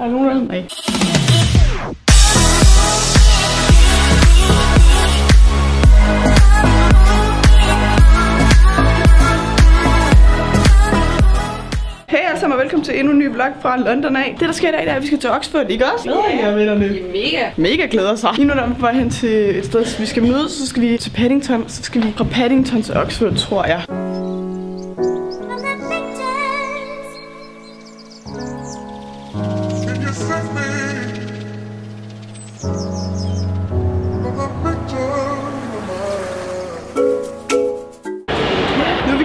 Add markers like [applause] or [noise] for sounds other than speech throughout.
Er der nogen, der... Nej. Hej alle sammen og velkommen til endnu en ny vlog fra London af. Det der sker i dag, det er, at vi skal til Oxford, ikke også? Glæder I jer, vennerne? Mega. Mega glæder sig. Lige nu der er vi på vej hen til et sted, så vi skal mødes, så skal vi til Paddington, så skal vi fra Paddington til Oxford, tror jeg.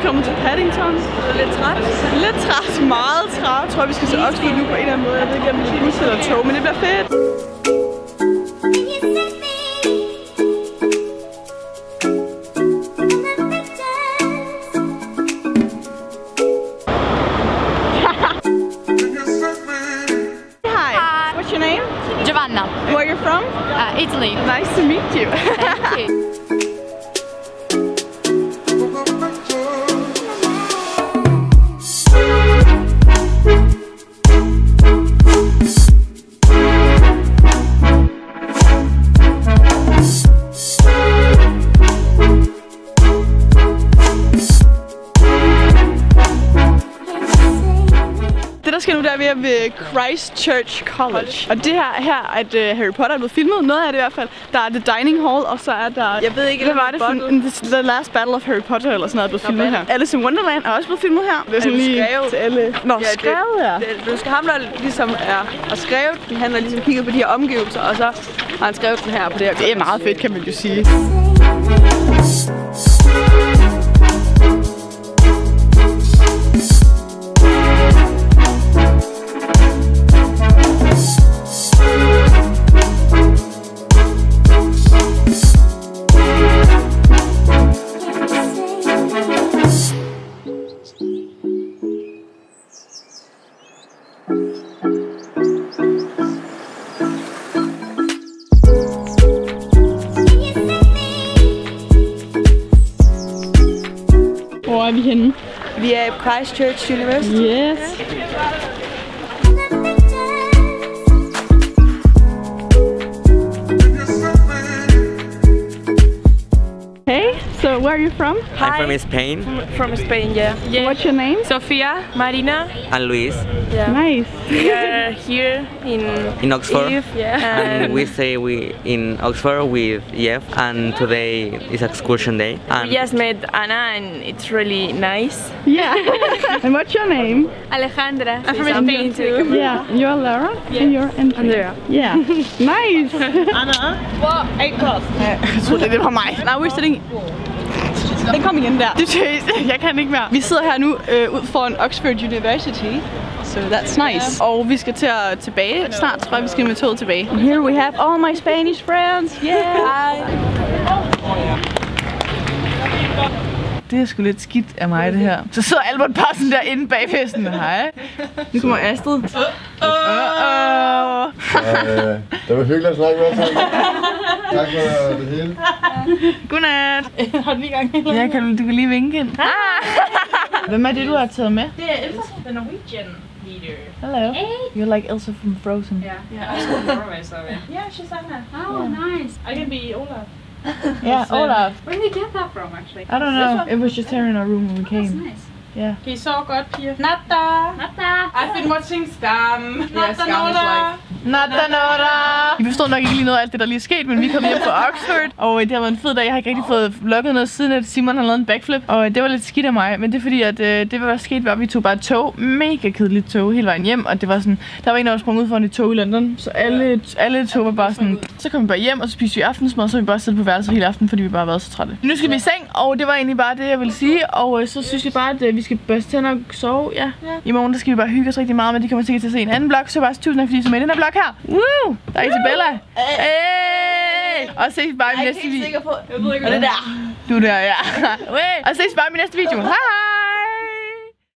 Kommet til Paddington. Er lidt træt. Lidt træt, meget træt. Jeg tror, vi skal til Oxford nu på en eller anden måde. Jeg ved ikke, om det er bus eller tog, men det bliver fedt. Giovanna, Where are you from? uh, Italy. Nice to meet you. Thank you. [laughs] der sker nu, der er vi ved Christchurch College. Og det her, her at uh, Harry Potter er blevet filmet, noget af det i hvert fald. Der er The Dining Hall, og så er der... Jeg ved ikke, hvad var det det for en, The Last Battle of Harry Potter eller sådan noget, er blevet filmet her. Alice in Wonderland er også blevet filmet her. Det er sådan det lige skrevet? til alle... Nå, Ja, skrevet, ja. Det, det, du skal ham, der ligesom er og skrevet den. Han har ligesom kigget på de her omgivelser, og så har han skrevet den her på det her. Det er meget fedt, kan man jo sige. Hvor er vi henne? Vi er på Christchurch University. Yes. Are you from? I'm from Spain From Spain, yeah. yeah. What's your name? Sofia, Marina, and Luis Yeah. Nice. we are here in in Oxford. Eve, yeah. And we say we in Oxford with Jeff and today is excursion day. And We just met Anna and it's really nice. Yeah. [laughs] and what's your name? Alejandra, I'm from Spain too. Yeah, you're Lara and you're Andrea. Andrea. Yeah. [laughs] nice. Anna. [laughs] What? Eight plus. Jeg troede, det var mig. Now we're sitting... Den kom igen der. [laughs] Det tøs. Jeg kan ikke mere. Vi sidder her nu øh, ud foran Oxford University. So that's nice. Og vi skal til at tilbage snart, tror jeg, vi skal med toget tilbage. And here we have all my Spanish friends. Yeah. [laughs] Det er sgu lidt skidt af mig, det her. Så sidder Albert bare sådan der inde bag festen. Hej. Nu kommer Astrid. Uh -oh. Øh, det var hyggeligt at snakke med dig. Tak for det hele. Godnat. Har du lige gang Ja, kan du, du kan lige vinke ind. Ah. Hvem er det, du har taget med? Det er Elsa, the Norwegian leader. Hello. You're like Elsa from Frozen. Yeah, yeah, I from Norway, so yeah. Yeah, she's Anna. Oh, nice. I can be Olaf. Yeah, Olaf. Where did you get that from, actually? I don't know. It was just here in our room when we That's came. nice. Yeah. Kan I sove godt, piger? Natta! Nata. I've been watching Scam. Yeah, Scam is like- Natanora! Vi forstår nok ikke lige noget af alt det, der lige er sket, men vi kom hjem fra Oxford, [laughs] og øh, det har været en fed dag. Jeg har ikke rigtig fået vlogget noget siden, at Simon har lavet en backflip, og øh, det var lidt skidt af mig, men det er fordi, at øh, det var sket, var, at vi tog bare et tog, mega kedeligt tog hele vejen hjem, og det var sådan, der var en, der var sprunget ud foran et tog i London, så alle, alle tog var bare sådan, så kom vi bare hjem, og så spiste vi aftensmad, og så vi bare siddet på værelset hele aften, fordi vi bare har været så trætte. Nu skal vi i seng, og det var egentlig bare det, jeg ville sige, og øh, så synes jeg bare, at øh, vi skal børste tænder og sove, ja. I morgen, der skal vi bare hygge os rigtig meget, men det kommer sikkert til at se en anden blog, så bare tusind tak, fordi I så med i den her blog her. Woo! Der er Isabella. Hey! Og ses bare i min næste video. på. Jeg ved ikke, det der. Du er der, ja. Hey! Og ses bare i min næste video. Hej hej!